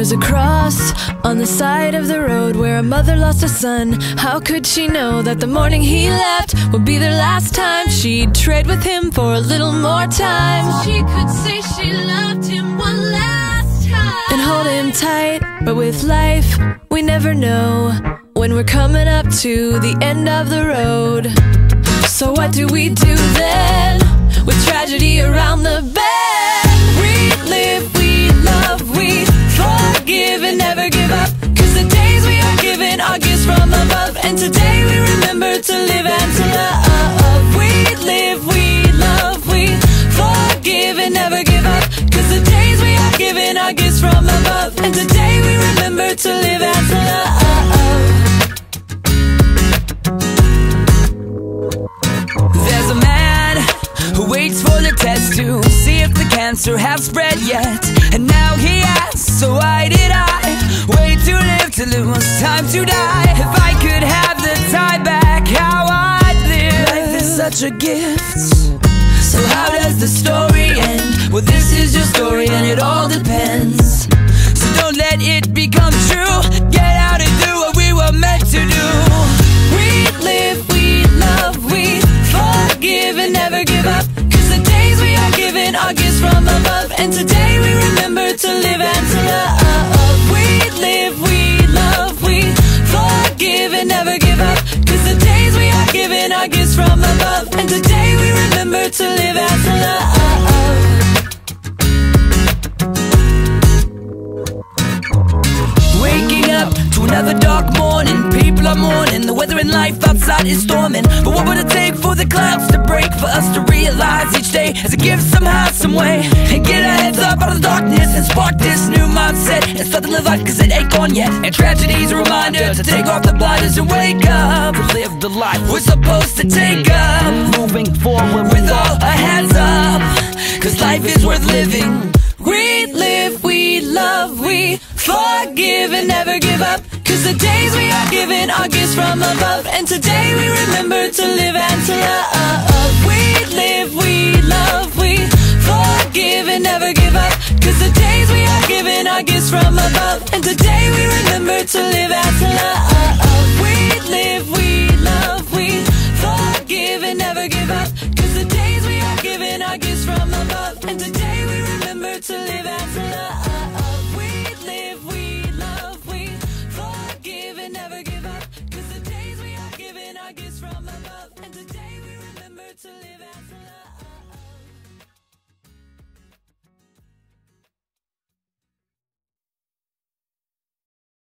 There's a cross on the side of the road where a mother lost a son. How could she know that the morning he left would be the last time? She'd trade with him for a little more time. She could say she loved him one last time and hold him tight. But with life, we never know when we're coming up to the end of the road. So, what do we do then with tragedy around the bend? Are gifts from above. And today we remember to live and love. There's a man who waits for the test to see if the cancer has spread yet. And now he asks, so why did I wait to live till it was time to die? If I could have the time back, how I'd live. Life is such a gift. So how does the story? Well, this is your story and it all depends. So don't let it become true. Get out and do what we were meant to do. We live, we love, we forgive and never give up. Cause the days we are given are gifts from above. And today we remember in life outside is storming. But what would it take for the clouds to break? For us to realize each day as a gift somehow, some way. And get our heads up out of the darkness and spark this new mindset. And start to live life cause it ain't gone yet. And tragedy's a reminder to take off the blinders and wake up. And live the life we're supposed to take up. Moving forward with all our hands up. Cause life is worth living. forgive and never give up. Cause the days we are given are gifts from above. And today we remember to live and to love. We live, we love, we forgive and never give up. Cause the days we are given are gifts from above. And today we remember to live and to love. We live, we love, we forgive and never give up. The days we are given are gifts from above. And today we remember to live and to love.